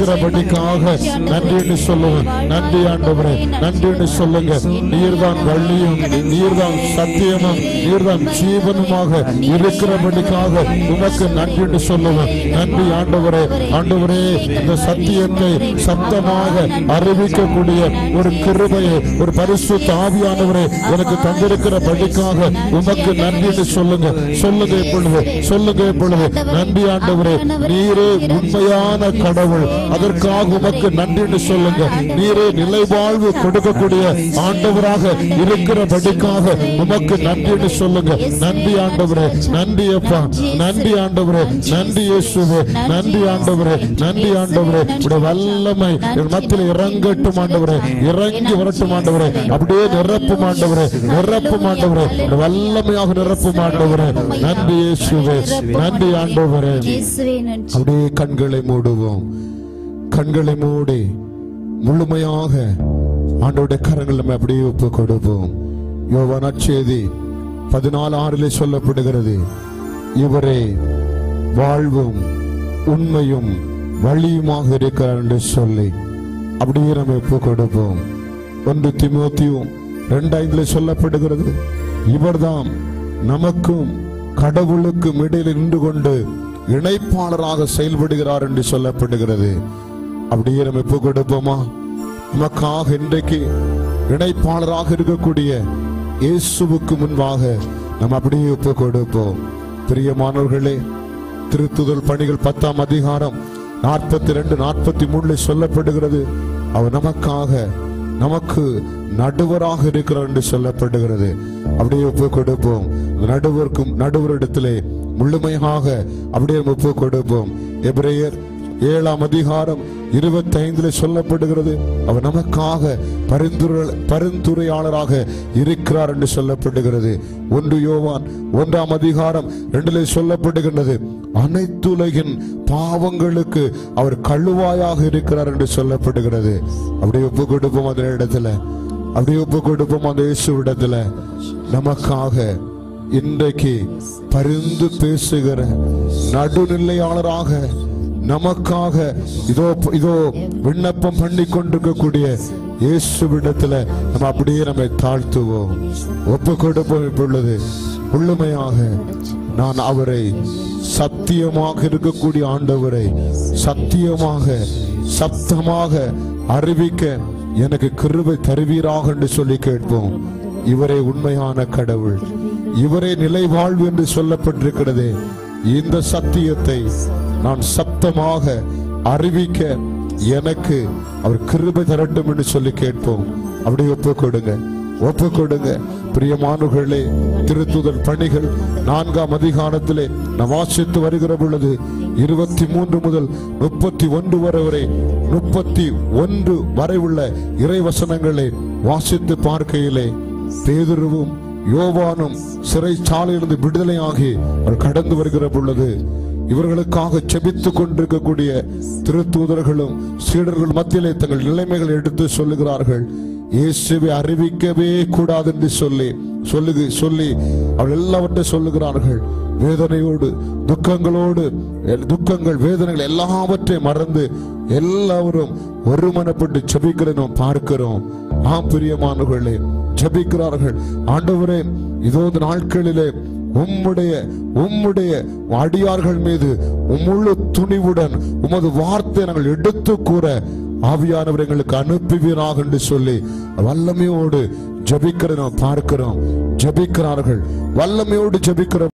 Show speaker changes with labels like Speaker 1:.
Speaker 1: இருக்கிறபடிக்காக நன்றின்னு சொல்லுங்க. நன்றி ஆண்டவரே நன்றின்னு சொல்லுங்க. நீர்தான் வள்ளியும் நீர்தான் சத்தியமும் நீர்தான் ஜீவனுமாக இருக்கிறபடிக்காக உமக்கு நன்றின்னு சொல்லுங்க. நன்றி ஆண்டவரே ஆண்டவரே இந்த சத்தியத்தை சத்தமாக அறிவிக்கக்கூடிய ஒரு கிருபையை ஒரு பரிசு தாவியானவரே எனக்கு தந்திருக்கிறபடிக்காக படிக்காக உமக்கு நன்றின்னு சொல்லுங்க. சொல்லுங்க இப்பொழுது சொல்லுங்க இப்பொழுது. நன்றி ஆண்டவரே நீரே உண்மையான கடவுள். அதற்காக உமக்கு நன்றின்னு சொல்லுங்க. நீரே நிலைவாழ்வு கொடுக்கக்கூடிய ஆண்டவராக இருக்கிற படிக்காக உமக்கு நன்றின்னு சொல்லுங்க. நன்றி ஆண்டவரே நன்றி அப்பா. நன்றி ஆண்டவரே நன்றி இயேசுவே. நன்றி ஆண்டவரே நன்றி ஆண்டவரே. உடைய வல்லமை மத்தியில் இறங்கட்டும் ஆண்டவரே. இறங்கி வரட்டும் ஆண்டவரே. அப்படியே நிரப்பும் ஆண்டவரே. நிரப்பும் ஆண்டவரே. வல்லமையாக நிரப்பும் ஆண்டவரே. நன்றி இயேசுவே. நன்றி ஆண்டவரே. அப்படியே கண்களை மூடுவோம். கண்களை மூடி முழுமையாக ஆண்டோடைய கரங்கள் நம்ம அப்படியே ஒப்பு கொடுப்போம். யோவான் பதினாலு ஆறில் சொல்லப்படுகிறது. இவரே வாழ்வும் உண்மையும் வழியுமாக இருக்கிறார் என்று சொல்லி அப்படியே நம்ம ஒப்பு கொடுப்போம். ஒன்று திமுத்தியும் ரெண்டாயிரத்துல சொல்லப்படுகிறது. இவர்தான் நமக்கும் கடவுளுக்கும் இடையில் நின்று கொண்டு இணைப்பாளராக செயல்படுகிறார் என்று சொல்லப்படுகிறது. அப்படியே நம்ம ஒப்பு கொடுப்போமா? நமக்காக இன்றைக்கு இணைப்பாளராக இருக்கக்கூடிய இயேசுவுக்கு முன்பாக நம்ம அப்படியே ஒப்பு கொடுப்போம். பிரியமானவர்களே திருத்துதல் பணிகள் பத்தாம் அதிகாரம் நாற்பத்தி ரெண்டு நாற்பத்தி மூணுல சொல்லப்படுகிறது. அவர் நமக்காக நமக்கு நடுவராக இருக்கிறார் என்று சொல்லப்படுகிறது. அப்படியே ஒப்பு கொடுப்போம். நடுவருக்கும் நடுவரிடத்திலே முழுமையாக அப்படியே நம்ம ஒப்பு கொடுப்போம். எபிரேயர் ஏழாம் அதிகாரம் இருபத்தி ஐந்துல சொல்லப்படுகிறது. அவர் நமக்காக பரிந்துரை பரிந்துரையாளராக இருக்கிறார் என்று சொல்லப்படுகிறது. ஒன்று யோவான் ஒன்றாம் அதிகாரம் ரெண்டுல சொல்லப்படுகின்றது. அனைத்துலகின் பாவங்களுக்கு அவர் கழுவாயாக இருக்கிறார் என்று சொல்லப்படுகிறது. அப்படியே ஒப்பு கொடுப்போம் அந்த இடத்துல. அப்படியே ஒப்பு கொடுப்போம் அந்த இயேசு இடத்துல நமக்காக இன்றைக்கு பரிந்து பேசுகிற நடுநிலையாளராக நமக்காக இதோ இதோ விண்ணப்பம் பண்ணி கொண்டிருக்கக்கூடிய இயேசுவிடத்துல நம்ம அப்படியே நம்மை தாழ்த்துவோம். ஒப்பு கொடுப்போம் இப்பொழுது. முழுமையாக நான் அவரை சத்தியமாக இருக்கக்கூடிய ஆண்டவரை சத்தியமாக சத்தமாக அறிவிக்க எனக்கு கிருபை தருவீராக என்று சொல்லி கேட்போம். இவரே உண்மையான கடவுள். இவரே நிலை வாழ்வு என்று சொல்லப்பட்டிருக்கிறது. இந்த சத்தியத்தை நான் சத்தமாக அறிவிக்க எனக்கு அவர் கிருபை தரட்டும் என்று சொல்லி கேட்போம். அப்படி ஒப்பு கொடுங்க ஒப்பு கொடுங்க பிரியமானவர்களே திருத்துதல் பணிகள் நான்காம் அதிகாரத்திலே நாம் வாசித்து வருகிற பொழுது இருபத்தி மூன்று முதல் முப்பத்தி ஒன்று வரை வரை முப்பத்தி ஒன்று வரை உள்ள இறைவசனங்களை வாசித்து பார்க்கையிலே பேதுருவும் யோவானும் சிறைச்சாலையிலிருந்து விடுதலையாகி அவர் கடந்து வருகிற பொழுது இவர்களுக்காக செபித்துக் கொண்டிருக்கக்கூடிய திருத்தூதர்களும் சீடர்கள் மத்தியிலே தங்கள் நிலைமைகளை எடுத்து சொல்லுகிறார்கள். இயேசுவை அறிவிக்கவே கூடாது என்று சொல்லி சொல்லுக சொல்லி அவள் எல்லாவற்றையும் சொல்லுகிறார்கள். வேதனையோடு துக்கங்களோடு எல்- துக்கங்கள் வேதனைகள் எல்லாவற்றையும் மறந்து எல்லாரும் ஒருமனப்பட்டு ஜபிக்கிறதும் பார்க்கிறோம். ஆம் பிரியமானவர்களே ஜபிக்கிறார்கள் ஆண்டவரே இதோ இந்த நாட்களிலே உம்முடைய உம்முடைய அடியார்கள் மீது முழு துணிவுடன் உமது வார்த்தை நாங்கள் எடுத்து கூற ஆவியானவர் எங்களுக்கு அனுப்புவீராக என்று சொல்லி வல்லமையோடு ஜபிக்கிற நாம் பார்க்கிறோம். ஜபிக்கிறார்கள். வல்லமையோடு ஜபிக்கிறோம்.